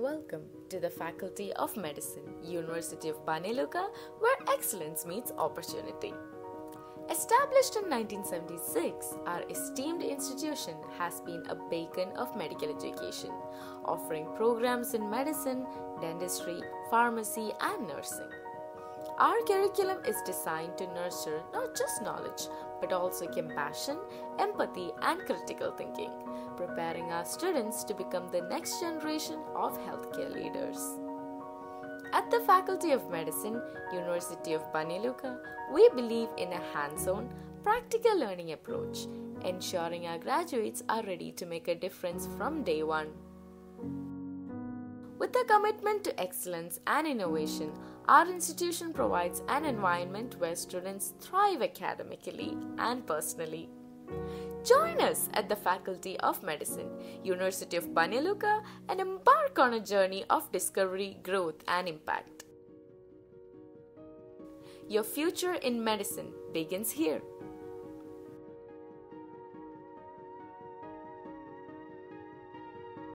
Welcome to the Faculty of Medicine, University of Banja where excellence meets opportunity. Established in 1976, our esteemed institution has been a beacon of medical education, offering programs in medicine, dentistry, pharmacy, and nursing. Our curriculum is designed to nurture not just knowledge, but also compassion, empathy, and critical thinking, preparing our students to become the next generation of healthcare leaders. At the Faculty of Medicine, University of Banja Luka, we believe in a hands-on, practical learning approach, ensuring our graduates are ready to make a difference from day one. With a commitment to excellence and innovation, our institution provides an environment where students thrive academically and personally. Join us at the Faculty of Medicine, University of Banja Luka, and embark on a journey of discovery, growth, and impact. Your future in medicine begins here.